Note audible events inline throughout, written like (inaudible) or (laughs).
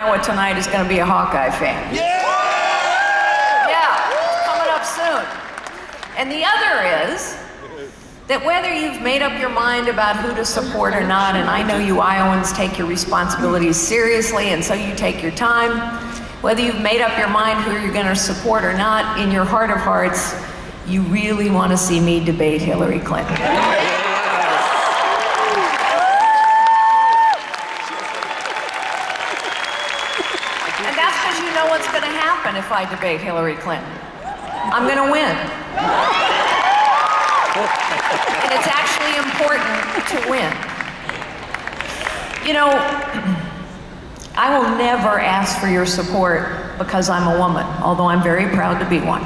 Iowa tonight is going to be a Hawkeye fan. Yeah! Yeah, coming up soon. And the other is that whether you've made up your mind about who to support or not, and I know you Iowans take your responsibilities seriously, and so you take your time, whether you've made up your mind who you're going to support or not, in your heart of hearts, you really want to see me debate Hillary Clinton. Happen if I debate Hillary Clinton. I'm going to win. and it's actually important to win. You know, (clears throat) I will never ask for your support because I'm a woman, although I'm very proud to be one.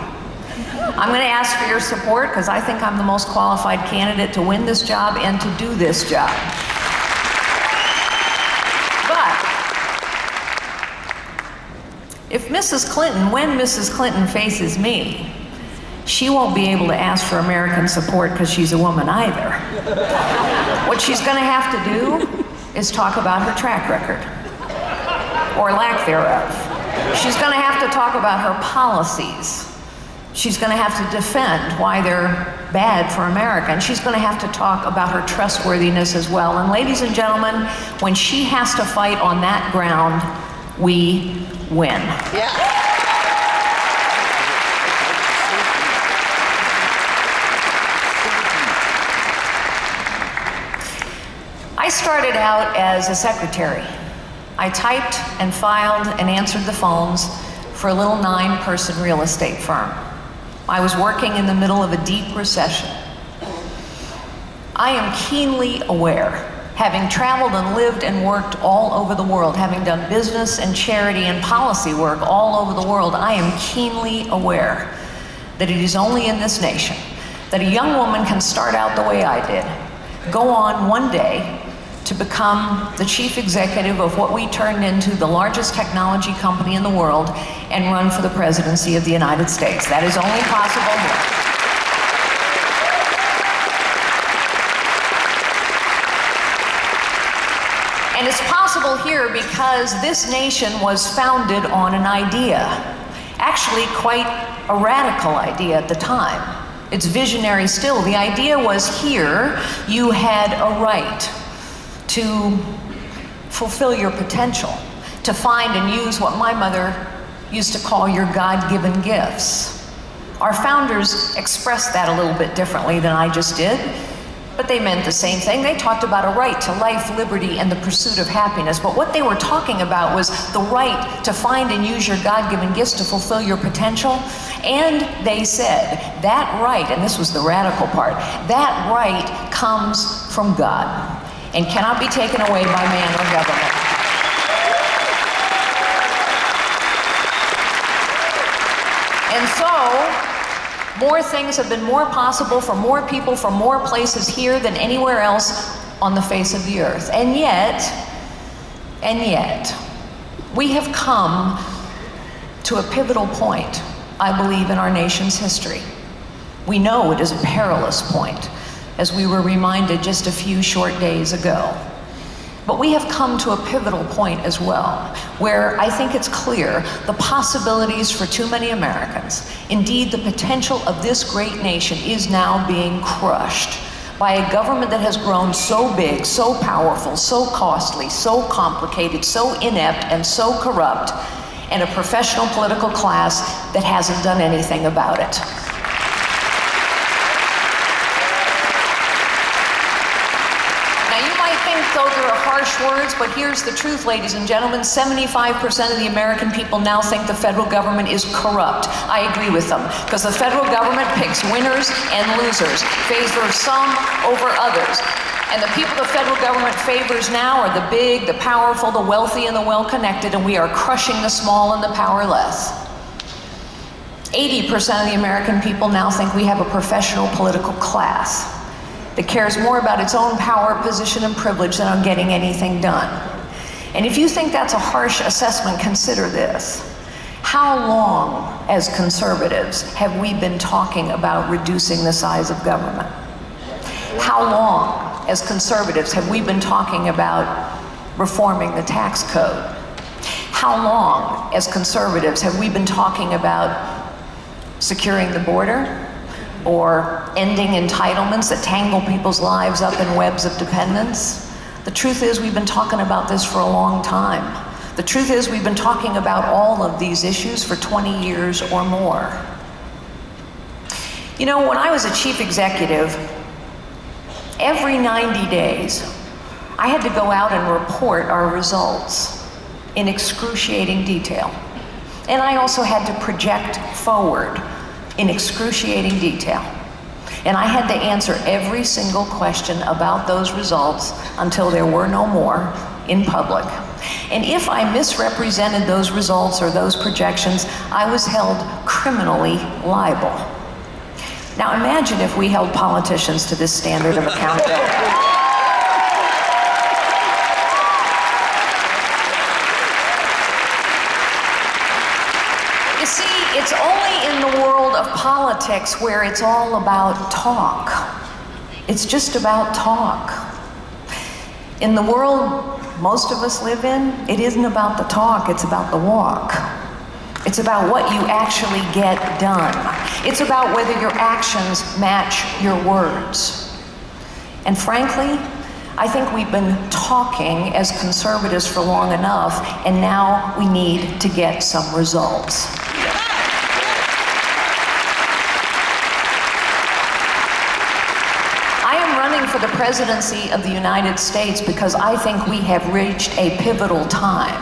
I'm going to ask for your support because I think I'm the most qualified candidate to win this job and to do this job. If Mrs. Clinton, when Mrs. Clinton faces me, she won't be able to ask for American support because she's a woman either. what she's going to have to do is talk about her track record, or lack thereof. She's going to have to talk about her policies. She's going to have to defend why they're bad for America. And she's going to have to talk about her trustworthiness as well. And ladies and gentlemen, when she has to fight on that ground, we win. Yeah. I started out as a secretary. I typed and filed and answered the phones for a little nine person real estate firm. I was working in the middle of a deep recession. I am keenly aware having traveled and lived and worked all over the world, having done business and charity and policy work all over the world, I am keenly aware that it is only in this nation that a young woman can start out the way I did, go on one day to become the chief executive of what we turned into the largest technology company in the world and run for the presidency of the United States. That is only possible here. It's possible here because this nation was founded on an idea, actually quite a radical idea at the time. It's visionary still. The idea was here you had a right to fulfill your potential, to find and use what my mother used to call your God given gifts. Our founders expressed that a little bit differently than I just did. But they meant the same thing. They talked about a right to life, liberty, and the pursuit of happiness. But what they were talking about was the right to find and use your God given gifts to fulfill your potential. And they said that right, and this was the radical part, that right comes from God and cannot be taken away by man or government. And so, more things have been more possible for more people from more places here than anywhere else on the face of the earth. And yet, and yet, we have come to a pivotal point, I believe, in our nation's history. We know it is a perilous point, as we were reminded just a few short days ago. But we have come to a pivotal point as well, where I think it's clear the possibilities for too many Americans, indeed the potential of this great nation, is now being crushed by a government that has grown so big, so powerful, so costly, so complicated, so inept, and so corrupt, and a professional political class that hasn't done anything about it. those are harsh words, but here's the truth, ladies and gentlemen. 75% of the American people now think the federal government is corrupt. I agree with them, because the federal government picks winners and losers, favors some over others. And the people the federal government favors now are the big, the powerful, the wealthy, and the well connected, and we are crushing the small and the powerless. 80% of the American people now think we have a professional political class that cares more about its own power, position, and privilege than on getting anything done. And if you think that's a harsh assessment, consider this. How long, as conservatives, have we been talking about reducing the size of government? How long, as conservatives, have we been talking about reforming the tax code? How long, as conservatives, have we been talking about securing the border or ending entitlements that tangle people's lives up in webs of dependence? The truth is, we've been talking about this for a long time. The truth is, we've been talking about all of these issues for 20 years or more. You know, when I was a chief executive, every 90 days, I had to go out and report our results in excruciating detail. And I also had to project forward in excruciating detail. And I had to answer every single question about those results until there were no more in public. And if I misrepresented those results or those projections, I was held criminally liable. Now imagine if we held politicians to this standard of accountability. You see, it's only in the world of politics where it's all about talk. It's just about talk. In the world most of us live in, it isn't about the talk, it's about the walk. It's about what you actually get done. It's about whether your actions match your words. And frankly, I think we've been talking as conservatives for long enough, and now we need to get some results. For the presidency of the United States because I think we have reached a pivotal time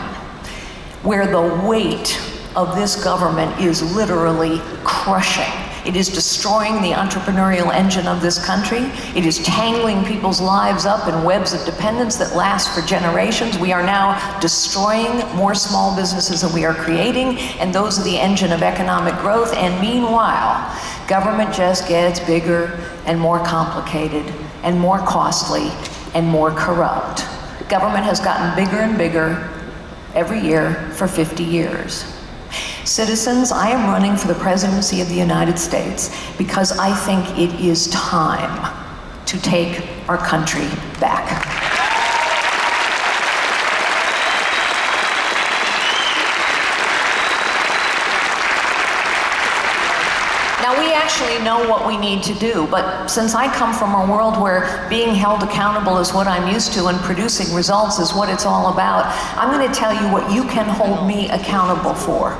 where the weight of this government is literally crushing. It is destroying the entrepreneurial engine of this country. It is tangling people's lives up in webs of dependence that last for generations. We are now destroying more small businesses than we are creating, and those are the engine of economic growth. And meanwhile, government just gets bigger and more complicated and more costly and more corrupt. Government has gotten bigger and bigger every year for 50 years. Citizens, I am running for the presidency of the United States because I think it is time to take our country back. Actually know what we need to do, but since I come from a world where being held accountable is what I'm used to and producing results is what it's all about, I'm going to tell you what you can hold me accountable for.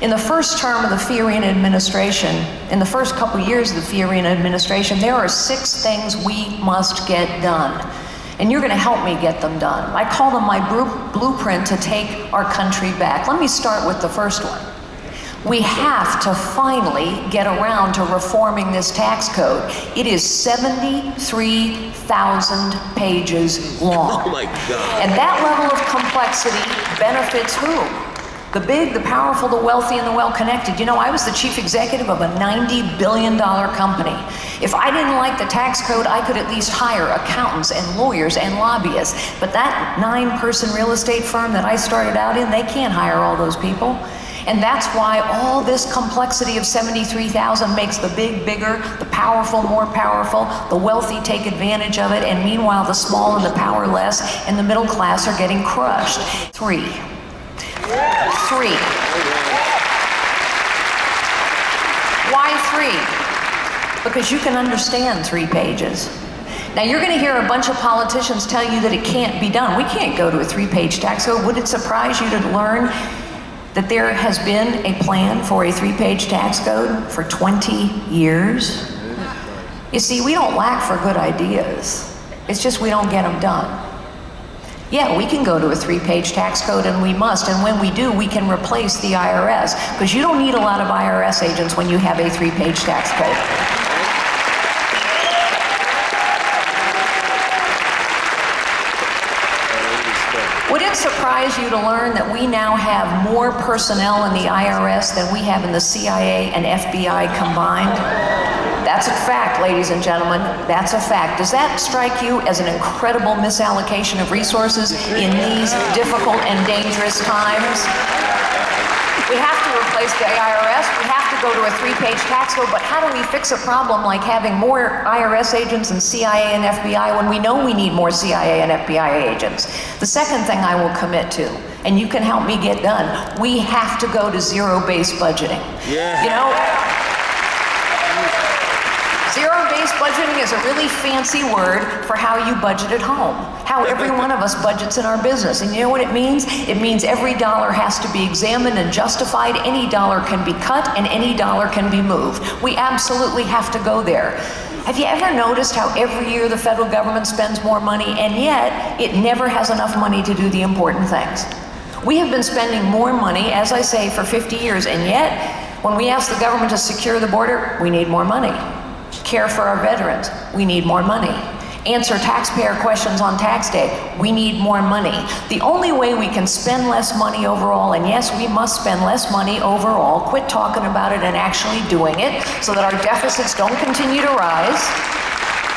In the first term of the Fiorina administration, in the first couple years of the Fiorina administration, there are six things we must get done. And you're going to help me get them done. I call them my blueprint to take our country back. Let me start with the first one. We have to finally get around to reforming this tax code. It is 73,000 pages long. Oh my God. And that level of complexity benefits who? The big, the powerful, the wealthy, and the well connected. You know, I was the chief executive of a $90 billion company. If I didn't like the tax code, I could at least hire accountants and lawyers and lobbyists. But that nine person real estate firm that I started out in, they can't hire all those people. And that's why all this complexity of 73,000 makes the big bigger, the powerful more powerful, the wealthy take advantage of it, and meanwhile the small and the powerless and the middle class are getting crushed. Three. Three. Why three? Because you can understand three pages. Now you're going to hear a bunch of politicians tell you that it can't be done. We can't go to a three-page tax code. Would it surprise you to learn that there has been a plan for a three-page tax code for 20 years. You see, we don't lack for good ideas. It's just we don't get them done. Yeah, we can go to a three-page tax code, and we must, and when we do, we can replace the IRS, because you don't need a lot of IRS agents when you have a three-page tax code. Surprise you to learn that we now have more personnel in the IRS than we have in the CIA and FBI combined? That's a fact, ladies and gentlemen. That's a fact. Does that strike you as an incredible misallocation of resources in these difficult and dangerous times? We have to replace the IRS. We have to go to a three-page tax code. But how do we fix a problem like having more IRS agents and CIA and FBI when we know we need more CIA and FBI agents? The second thing I will commit to, and you can help me get done, we have to go to zero-based budgeting. Yeah. You know, Zero-based budgeting is a really fancy word for how you budget at home, how every (laughs) one of us budgets in our business. And you know what it means? It means every dollar has to be examined and justified. Any dollar can be cut and any dollar can be moved. We absolutely have to go there. Have you ever noticed how every year the federal government spends more money and yet it never has enough money to do the important things? We have been spending more money, as I say, for 50 years, and yet when we ask the government to secure the border, we need more money care for our veterans, we need more money. Answer taxpayer questions on tax day, we need more money. The only way we can spend less money overall, and yes, we must spend less money overall, quit talking about it and actually doing it so that our deficits don't continue to rise.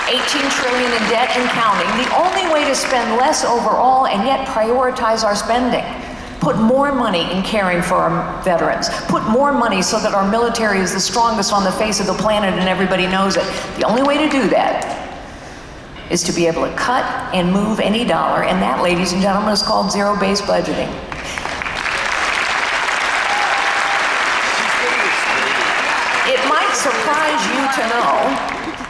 18 trillion in debt and counting. The only way to spend less overall and yet prioritize our spending Put more money in caring for our veterans. Put more money so that our military is the strongest on the face of the planet and everybody knows it. The only way to do that is to be able to cut and move any dollar, and that, ladies and gentlemen, is called zero-based budgeting. It might surprise you to know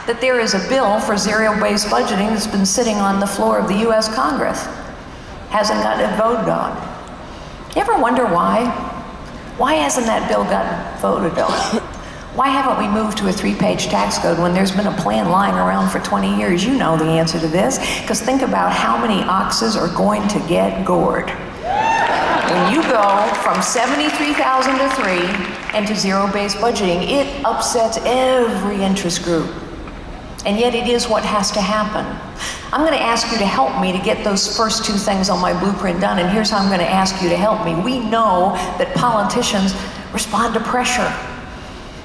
that there is a bill for zero-based budgeting that's been sitting on the floor of the U.S. Congress. Hasn't gotten voted on. You ever wonder why? Why hasn't that bill gotten voted on? Why haven't we moved to a three-page tax code when there's been a plan lying around for 20 years? You know the answer to this, because think about how many oxes are going to get gored. When you go from 73,000 to 3 and to zero-based budgeting, it upsets every interest group. And yet it is what has to happen. I'm going to ask you to help me to get those first two things on my blueprint done, and here's how I'm going to ask you to help me. We know that politicians respond to pressure.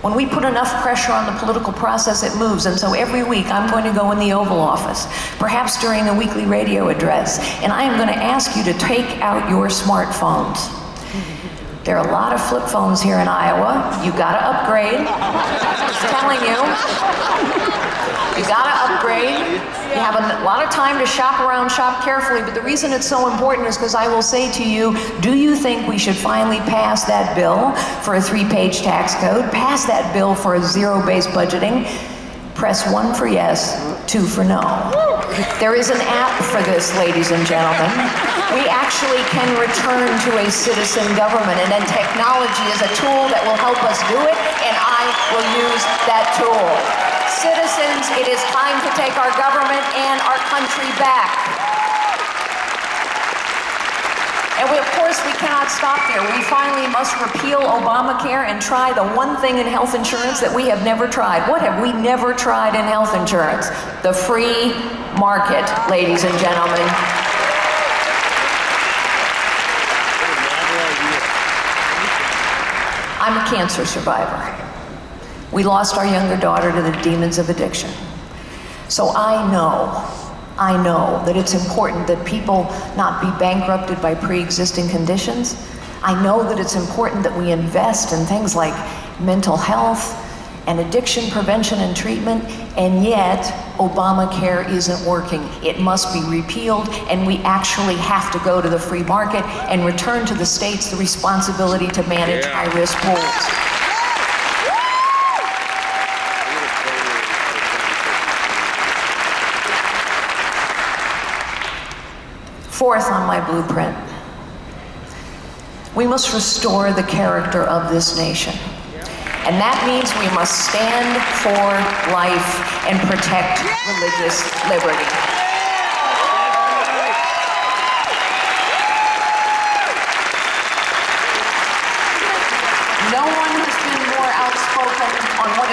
When we put enough pressure on the political process, it moves. And so every week, I'm going to go in the Oval Office, perhaps during the weekly radio address, and I am going to ask you to take out your smartphones. There are a lot of flip phones here in Iowa. You've got to upgrade. Just telling you. You gotta upgrade. You have a lot of time to shop around, shop carefully, but the reason it's so important is because I will say to you, do you think we should finally pass that bill for a three-page tax code, pass that bill for a zero-based budgeting, press one for yes, two for no. There is an app for this, ladies and gentlemen. We actually can return to a citizen government, and then technology is a tool that will help us do it, and I will use that tool citizens, it is time to take our government and our country back. And we, of course, we cannot stop there. We finally must repeal Obamacare and try the one thing in health insurance that we have never tried. What have we never tried in health insurance? The free market, ladies and gentlemen. I'm a cancer survivor. We lost our younger daughter to the demons of addiction. So I know, I know that it's important that people not be bankrupted by pre-existing conditions. I know that it's important that we invest in things like mental health and addiction prevention and treatment, and yet Obamacare isn't working. It must be repealed, and we actually have to go to the free market and return to the states the responsibility to manage yeah. high-risk pools. Fourth on my blueprint, we must restore the character of this nation. And that means we must stand for life and protect religious liberty.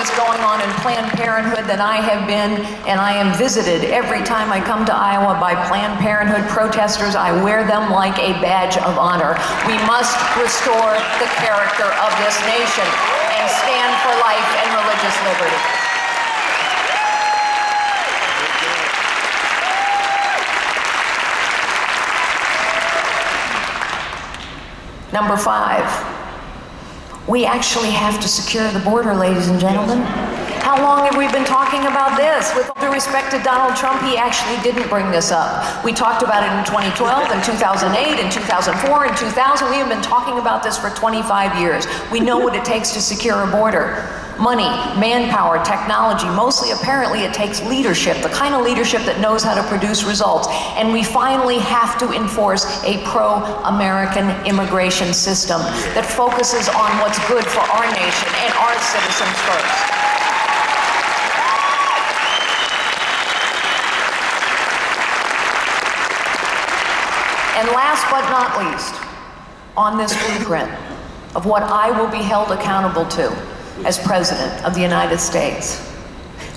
Is going on in Planned Parenthood than I have been, and I am visited every time I come to Iowa by Planned Parenthood protesters. I wear them like a badge of honor. We must restore the character of this nation and stand for life and religious liberty. Number five, We actually have to secure the border, ladies and gentlemen. How long have we been talking about this? With all due respect to Donald Trump, he actually didn't bring this up. We talked about it in 2012, in 2008, in 2004, in 2000. We have been talking about this for 25 years. We know what it takes to secure a border money, manpower, technology. Mostly, apparently, it takes leadership, the kind of leadership that knows how to produce results. And we finally have to enforce a pro American immigration system that focuses on what's good for our nation and our citizens first. And last but not least, on this blueprint of what I will be held accountable to as President of the United States,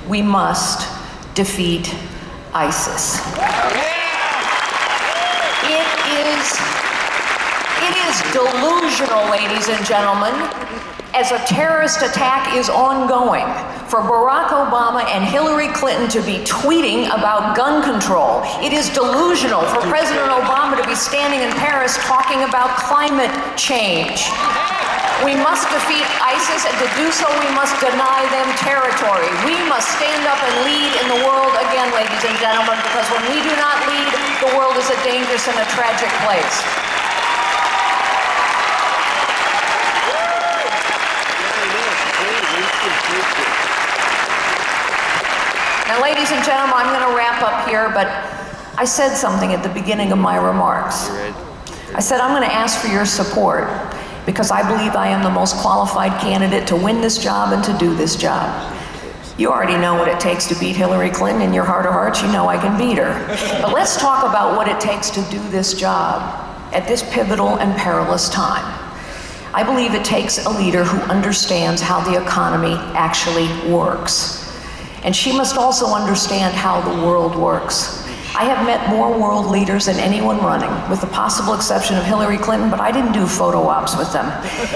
we must defeat ISIS. It is, it is delusional, ladies and gentlemen, as a terrorist attack is ongoing for Barack Obama and Hillary Clinton to be tweeting about gun control. It is delusional for President Obama to be standing in Paris talking about climate change. We must defeat ISIS, and to do so, we must deny them territory. We must stand up and lead in the world again, ladies and gentlemen, because when we do not lead, the world is a dangerous and a tragic place. Now, ladies and gentlemen, I'm going to wrap up here, but I said something at the beginning of my remarks. I said, I'm going to ask for your support because I believe I am the most qualified candidate to win this job and to do this job. You already know what it takes to beat Hillary Clinton. In your heart of hearts, you know I can beat her. But let's talk about what it takes to do this job at this pivotal and perilous time. I believe it takes a leader who understands how the economy actually works. And she must also understand how the world works. I have met more world leaders than anyone running, with the possible exception of Hillary Clinton, but I didn't do photo ops with them.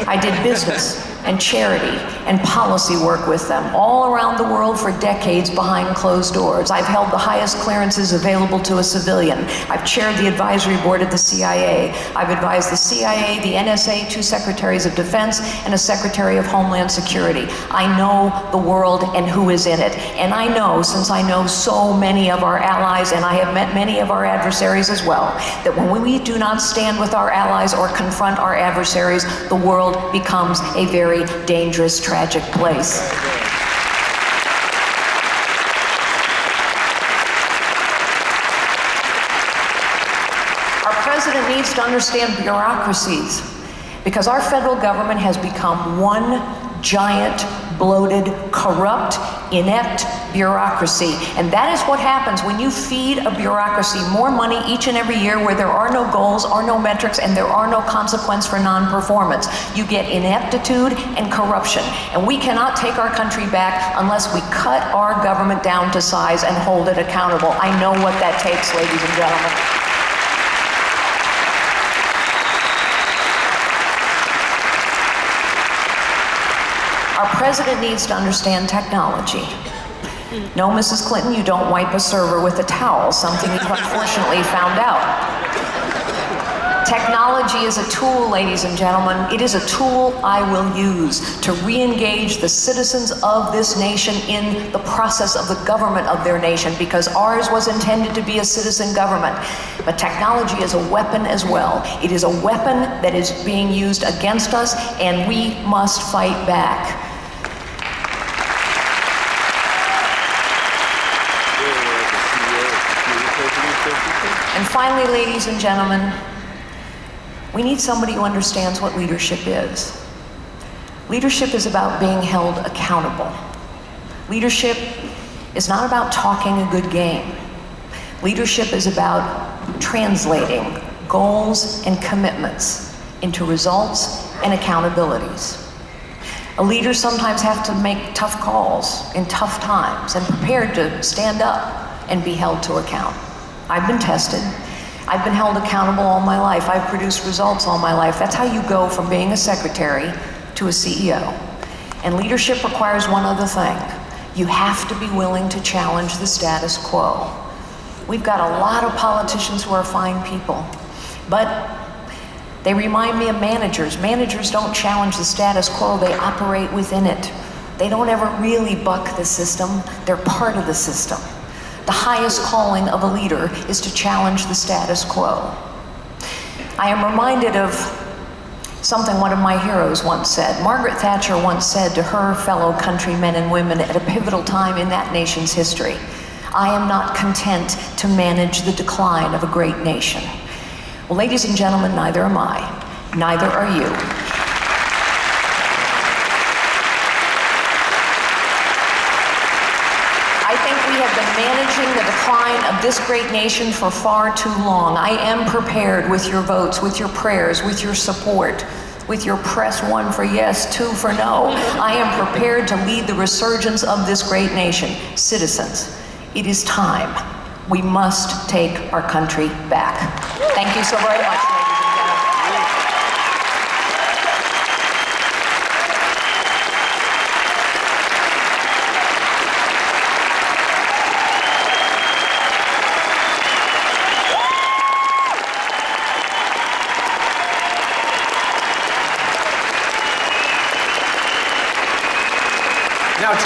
I did business and charity and policy work with them all around the world for decades behind closed doors. I've held the highest clearances available to a civilian. I've chaired the advisory board at the CIA. I've advised the CIA, the NSA, two secretaries of defense, and a secretary of homeland security. I know the world and who is in it. And I know, since I know so many of our allies, and I have met many of our adversaries as well, that when we do not stand with our allies or confront our adversaries, the world becomes a very dangerous, tragic place. Our president needs to understand bureaucracies because our federal government has become one giant, bloated, corrupt, inept bureaucracy. And that is what happens when you feed a bureaucracy more money each and every year where there are no goals, are no metrics, and there are no consequence for non-performance. You get ineptitude and corruption. And we cannot take our country back unless we cut our government down to size and hold it accountable. I know what that takes, ladies and gentlemen. Our president needs to understand technology. No, Mrs. Clinton, you don't wipe a server with a towel, something you've unfortunately found out. Technology is a tool, ladies and gentlemen. It is a tool I will use to re-engage the citizens of this nation in the process of the government of their nation because ours was intended to be a citizen government. But technology is a weapon as well. It is a weapon that is being used against us and we must fight back. And finally, ladies and gentlemen, we need somebody who understands what leadership is. Leadership is about being held accountable. Leadership is not about talking a good game. Leadership is about translating goals and commitments into results and accountabilities. A leader sometimes have to make tough calls in tough times and prepared to stand up and be held to account. I've been tested. I've been held accountable all my life. I've produced results all my life. That's how you go from being a secretary to a CEO. And leadership requires one other thing. You have to be willing to challenge the status quo. We've got a lot of politicians who are fine people, but They remind me of managers. Managers don't challenge the status quo, they operate within it. They don't ever really buck the system, they're part of the system. The highest calling of a leader is to challenge the status quo. I am reminded of something one of my heroes once said. Margaret Thatcher once said to her fellow countrymen and women at a pivotal time in that nation's history, I am not content to manage the decline of a great nation. Well, ladies and gentlemen, neither am I. Neither are you. I think we have been managing the decline of this great nation for far too long. I am prepared with your votes, with your prayers, with your support, with your press one for yes, two for no. I am prepared to lead the resurgence of this great nation. Citizens, it is time. We must take our country back. Thank you so very much,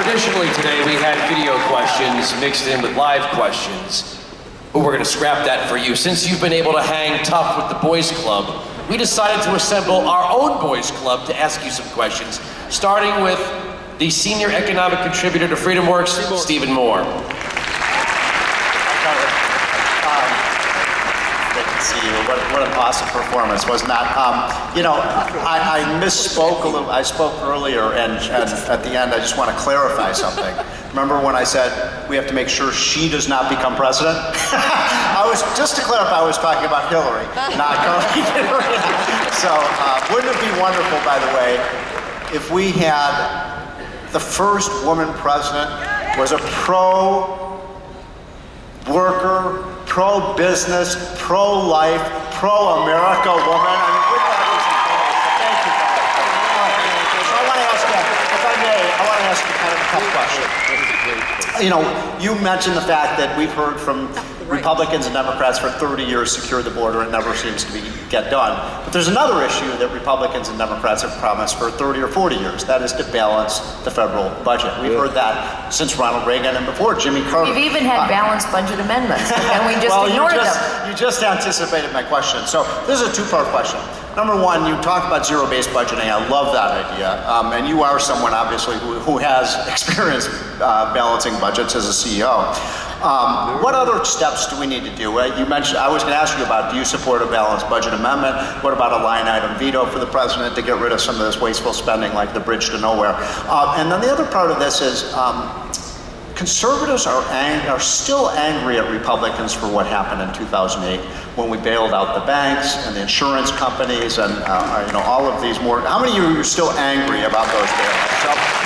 traditionally today, we had video questions mixed in with live questions. But we're going to scrap that for you. Since you've been able to hang tough with the Boys Club, we decided to assemble our own Boys Club to ask you some questions, starting with the senior economic contributor to FreedomWorks, Stephen Moore. see you. What, an awesome performance, wasn't that? Um, you know, I, I, misspoke a little. I spoke earlier, and, and at the end, I just want to clarify something. Remember when I said we have to make sure she does not become president? (laughs) I was just to clarify, I was talking about Hillary, not (laughs) Hillary. so, uh, wouldn't it be wonderful, by the way, if we had the first woman president was a pro worker, pro business, pro life, pro America woman. I mean, with that Thank you. So I want to ask you, if I may, I want to ask you kind of a tough question. You know, you mentioned the fact that we've heard from Republicans and Democrats for 30 years secure the border. and never seems to be get done. But there's another issue that Republicans and Democrats have promised for 30 or 40 years. That is to balance the federal budget. We've heard that since Ronald Reagan and before Jimmy Carter. We've even had uh, balanced budget amendments, and we just well, ignored you just, them. You just anticipated my question. So this is a two-part question. Number one, you talk about zero-based budgeting. I love that idea. Um, and you are someone, obviously, who, who has (laughs) experience uh, balancing budgets as a CEO. Um, what other steps do we need to do? Uh, you mentioned, I was going to ask you about, do you support a balanced budget amendment? What about a line item veto for the president to get rid of some of this wasteful spending like the bridge to nowhere? Uh, and then the other part of this is, um, conservatives are, are still angry at Republicans for what happened in 2008 when we bailed out the banks and the insurance companies and uh, you know all of these more. How many of you are still angry about those bailouts?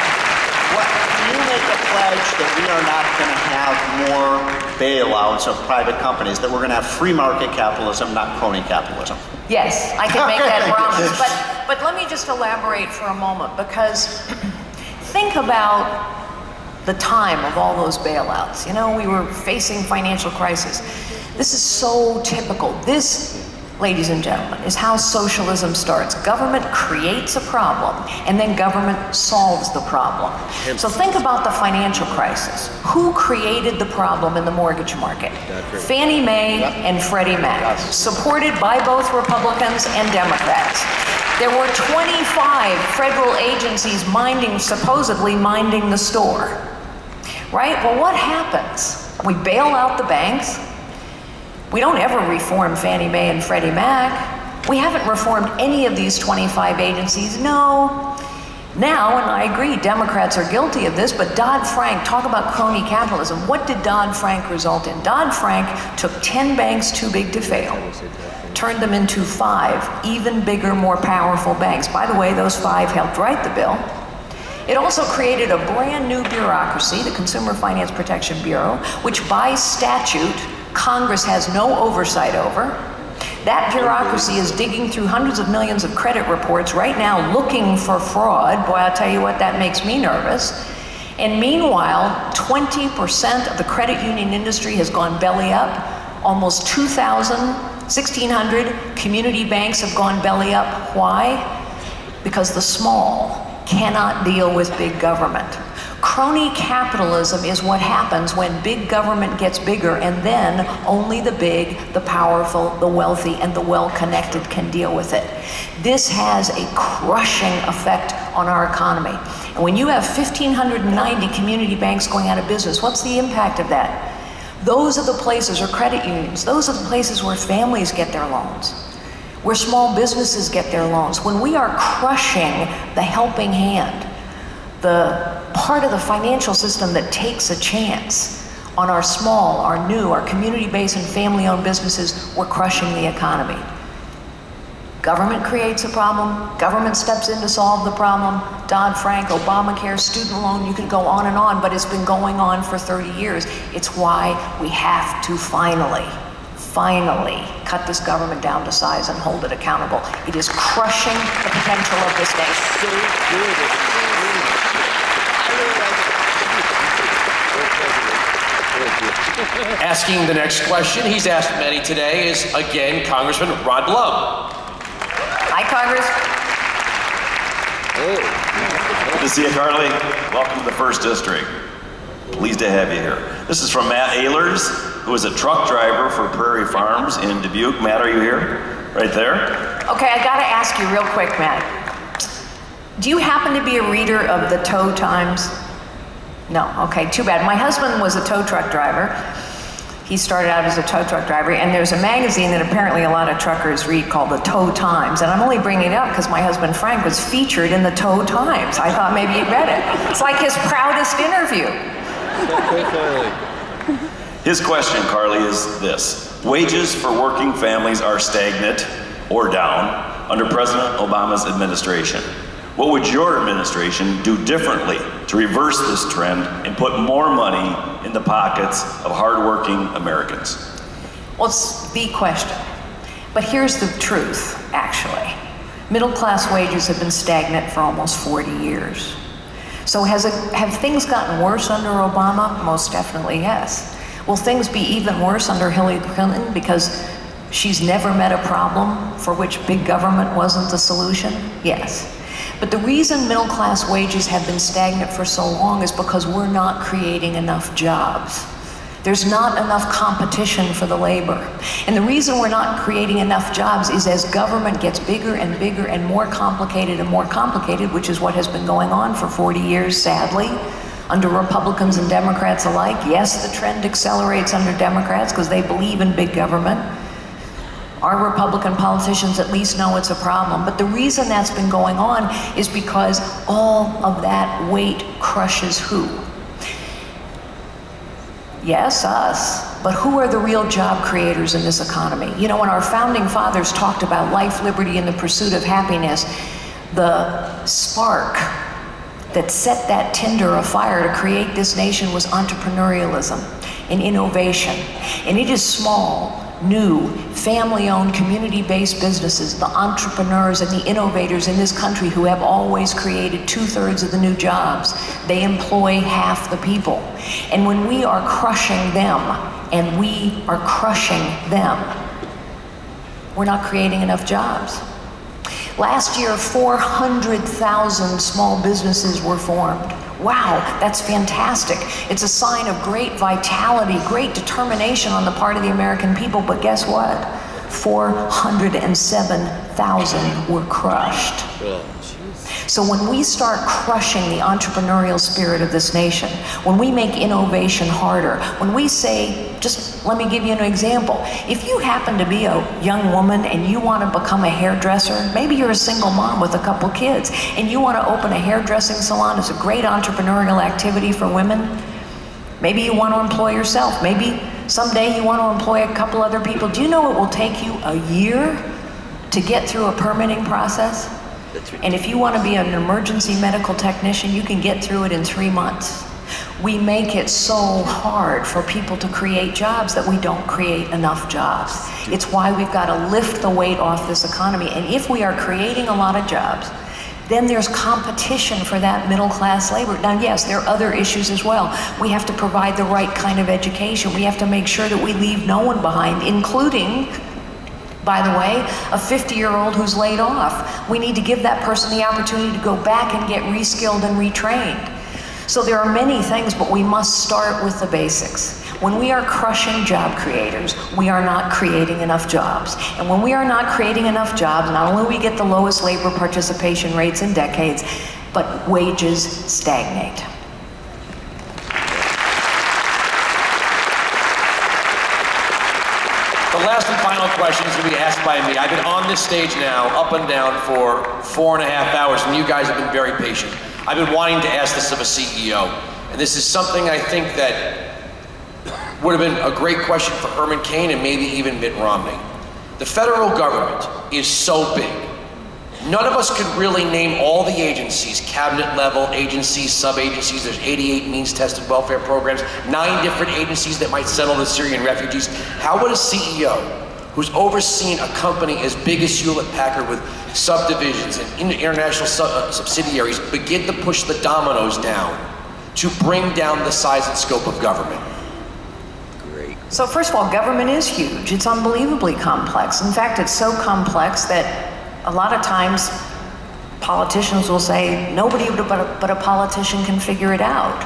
Make a pledge that we are not going to have more bailouts of private companies? That we're going to have free market capitalism, not crony capitalism? Yes, I can make that (laughs) promise. But but let me just elaborate for a moment because think about the time of all those bailouts. You know, we were facing financial crisis. This is so typical. This, ladies and gentlemen, is how socialism starts. Government creates a problem, and then government solves the problem. So think about the financial crisis. Who created the problem in the mortgage market? Fannie Mae and Freddie Mac, supported by both Republicans and Democrats. There were 25 federal agencies minding, supposedly minding the store. Right? Well, what happens? We bail out the banks. We don't ever reform Fannie Mae and Freddie Mac. We haven't reformed any of these 25 agencies. No. Now, and I agree, Democrats are guilty of this, but Dodd Frank, talk about crony capitalism. What did Dodd Frank result in? Dodd Frank took 10 banks too big to fail, turned them into five even bigger, more powerful banks. By the way, those five helped write the bill. It also created a brand new bureaucracy, the Consumer Finance Protection Bureau, which by statute, Congress has no oversight over. That bureaucracy is digging through hundreds of millions of credit reports right now looking for fraud. Boy, I'll tell you what, that makes me nervous. And meanwhile, 20% of the credit union industry has gone belly up. Almost 2,000 1600, community banks have gone belly up. Why? Because the small cannot deal with big government. Crony capitalism is what happens when big government gets bigger, and then only the big, the powerful, the wealthy, and the well connected can deal with it. This has a crushing effect on our economy. And when you have 1,590 community banks going out of business, what's the impact of that? Those are the places, or credit unions, those are the places where families get their loans, where small businesses get their loans. When we are crushing the helping hand, the part of the financial system that takes a chance on our small, our new, our community-based and family-owned businesses, we're crushing the economy. Government creates a problem, government steps in to solve the problem, Dodd-Frank, Obamacare, student loan, you can go on and on, but it's been going on for 30 years. It's why we have to finally, finally cut this government down to size and hold it accountable. It is crushing the potential of this nation. Asking the next question, he's asked many today, is again Congressman Rod Blum. Hi, Congress. Good to see you, Carly. Welcome to the First District. Pleased to have you here. This is from Matt Ehlers, who is a truck driver for Prairie Farms in Dubuque. Matt, are you here? Right there? Okay, I gotta ask you real quick, Matt. Do you happen to be a reader of the Tow Times? No, okay, too bad. My husband was a tow truck driver. He started out as a tow truck driver, and there's a magazine that apparently a lot of truckers read called the Tow Times. And I'm only bringing it up because my husband Frank was featured in the Tow Times. I thought maybe you'd read it. It's like his proudest interview. (laughs) His question, Carly, is this Wages for working families are stagnant or down under President Obama's administration. What would your administration do differently to reverse this trend and put more money in the pockets of hardworking Americans? Well, it's the question. But here's the truth, actually. Middle class wages have been stagnant for almost 40 years. So has it, have things gotten worse under Obama? Most definitely, yes. Will things be even worse under Hillary Clinton because she's never met a problem for which big government wasn't the solution? Yes. But the reason middle class wages have been stagnant for so long is because we're not creating enough jobs. There's not enough competition for the labor. And the reason we're not creating enough jobs is as government gets bigger and bigger and more complicated and more complicated, which is what has been going on for 40 years, sadly, under Republicans and Democrats alike. Yes, the trend accelerates under Democrats because they believe in big government. Our Republican politicians at least know it's a problem. But the reason that's been going on is because all of that weight crushes who? Yes, us. But who are the real job creators in this economy? You know, when our founding fathers talked about life, liberty, and the pursuit of happiness, the spark that set that tinder afire to create this nation was entrepreneurialism and innovation. And it is small, new, family owned, community based businesses, the entrepreneurs and the innovators in this country who have always created two thirds of the new jobs. They employ half the people. And when we are crushing them, and we are crushing them, we're not creating enough jobs. Last year, 400,000 small businesses were formed. Wow, that's fantastic. It's a sign of great vitality, great determination on the part of the American people, but guess what? 407,000 were crushed. So when we start crushing the entrepreneurial spirit of this nation, when we make innovation harder, when we say, just let me give you an example. If you happen to be a young woman and you want to become a hairdresser, maybe you're a single mom with a couple kids, and you want to open a hairdressing salon, it's a great entrepreneurial activity for women. Maybe you want to employ yourself. Maybe someday you want to employ a couple other people. Do you know it will take you a year to get through a permitting process? And if you want to be an emergency medical technician, you can get through it in three months. We make it so hard for people to create jobs that we don't create enough jobs. It's why we've got to lift the weight off this economy. And if we are creating a lot of jobs, then there's competition for that middle class labor. Now, yes, there are other issues as well. We have to provide the right kind of education. We have to make sure that we leave no one behind, including By the way, a 50 year old who's laid off, we need to give that person the opportunity to go back and get reskilled and retrained. So there are many things, but we must start with the basics. When we are crushing job creators, we are not creating enough jobs. And when we are not creating enough jobs, not only we get the lowest labor participation rates in decades, but wages stagnate. The last and final question is going to be asked by me. I've been on this stage now, up and down, for four and a half hours, and you guys have been very patient. I've been wanting to ask this of a CEO, and this is something I think that would have been a great question for Herman Cain and maybe even Mitt Romney. The federal government is so big. None of us could really name all the agencies, cabinet level agencies, sub agencies. There's 88 means tested welfare programs, nine different agencies that might settle the Syrian refugees. How would a CEO who's overseen a company as big as Hewlett Packard with subdivisions and international sub- uh, subsidiaries begin to push the dominoes down to bring down the size and scope of government? Great. So, first of all, government is huge. It's unbelievably complex. In fact, it's so complex that a lot of times politicians will say, nobody but a, but a politician can figure it out.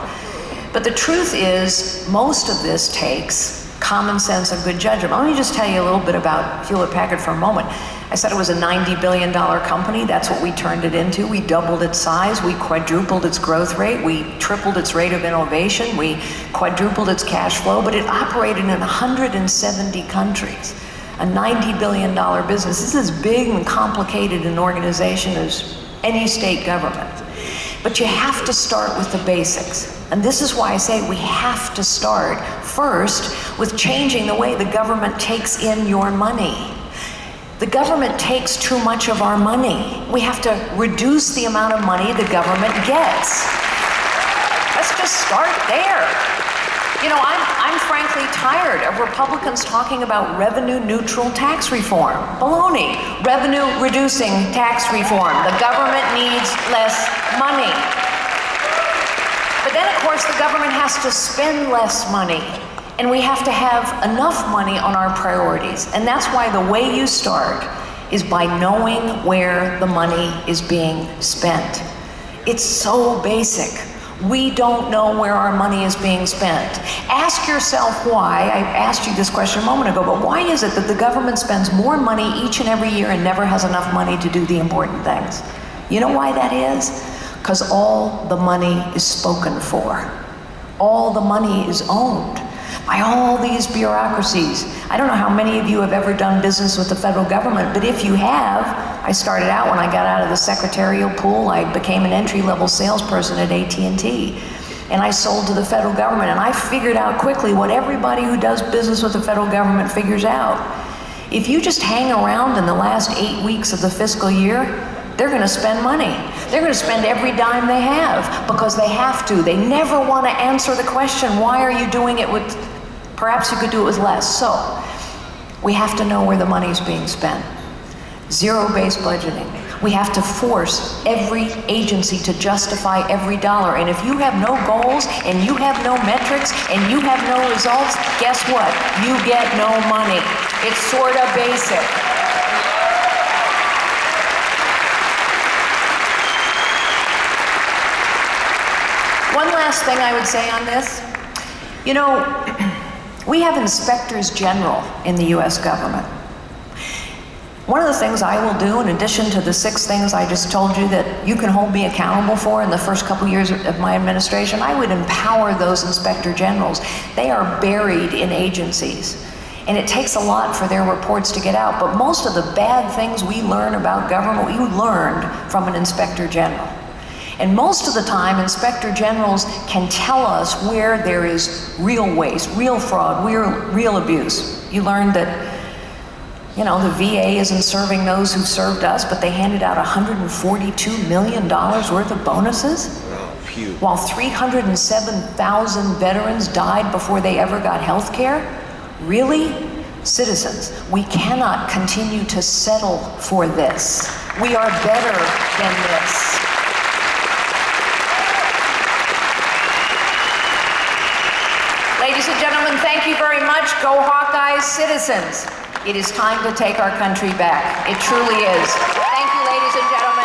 But the truth is, most of this takes common sense and good judgment. Let me just tell you a little bit about Hewlett Packard for a moment. I said it was a $90 billion company. That's what we turned it into. We doubled its size. We quadrupled its growth rate. We tripled its rate of innovation. We quadrupled its cash flow. But it operated in 170 countries. A $90 billion business. This is as big and complicated an organization as any state government. But you have to start with the basics. And this is why I say we have to start first with changing the way the government takes in your money. The government takes too much of our money. We have to reduce the amount of money the government gets. Let's just start there. You know, I'm, I'm frankly tired of Republicans talking about revenue neutral tax reform. Baloney. Revenue reducing tax reform. The government needs less money. But then, of course, the government has to spend less money. And we have to have enough money on our priorities. And that's why the way you start is by knowing where the money is being spent. It's so basic. We don't know where our money is being spent. Ask yourself why. I asked you this question a moment ago, but why is it that the government spends more money each and every year and never has enough money to do the important things? You know why that is? Because all the money is spoken for, all the money is owned by all these bureaucracies. I don't know how many of you have ever done business with the federal government, but if you have, I started out when I got out of the secretarial pool, I became an entry-level salesperson at AT&T. And I sold to the federal government, and I figured out quickly what everybody who does business with the federal government figures out. If you just hang around in the last eight weeks of the fiscal year, they're going to spend money. They're going to spend every dime they have because they have to. They never want to answer the question, why are you doing it with Perhaps you could do it with less. So we have to know where the money is being spent. Zero-based budgeting. We have to force every agency to justify every dollar. And if you have no goals and you have no metrics and you have no results, guess what? You get no money. It's sort of basic. One last thing I would say on this. You know, we have inspectors general in the US government. One of the things I will do, in addition to the six things I just told you that you can hold me accountable for in the first couple years of my administration, I would empower those inspector generals. They are buried in agencies. And it takes a lot for their reports to get out. But most of the bad things we learn about government, we learned from an inspector general. And most of the time, inspector generals can tell us where there is real waste, real fraud, real, real abuse. You learned that, you know, the VA isn't serving those who served us, but they handed out $142 million worth of bonuses. While 307,000 veterans died before they ever got health care? Really? Citizens, we cannot continue to settle for this. We are better than this. Ladies and gentlemen, thank you very much. Go Hawkeyes, citizens. It is time to take our country back. It truly is. Thank you, ladies and gentlemen.